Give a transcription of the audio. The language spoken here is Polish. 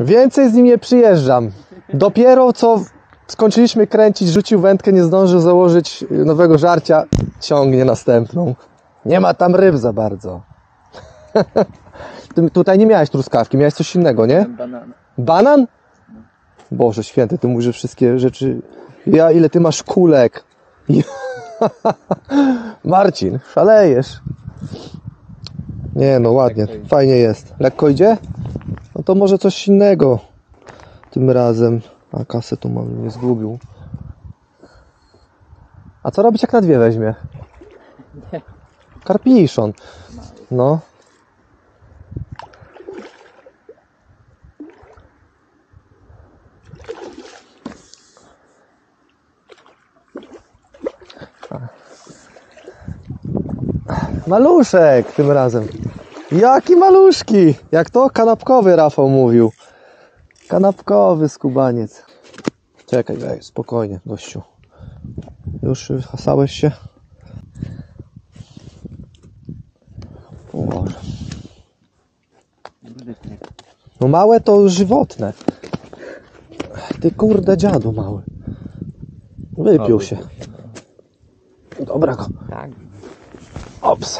Więcej z nim nie przyjeżdżam. Dopiero co skończyliśmy kręcić, rzucił wędkę, nie zdążył założyć nowego żarcia, ciągnie następną. Nie ma tam ryb za bardzo. Ty tutaj nie miałeś truskawki, miałeś coś innego, nie? Banana. Banan? Boże święty, ty mówisz wszystkie rzeczy. Ja, ile ty masz kulek? Marcin, szalejesz. Nie no, ładnie, idzie. fajnie jest. Lekko idzie? To może coś innego tym razem. A kasę tu mam, nie zgubił. A co robić jak na dwie weźmie? Karpiszon. No. Maluszek tym razem. Jaki maluszki! Jak to? Kanapkowy Rafał mówił. Kanapkowy skubaniec. Czekaj, daj, spokojnie, gościu. Już hasałeś się? Boże. No małe to żywotne. Ty kurde dziadu mały. Wypił się. Dobra go. Tak. Ops.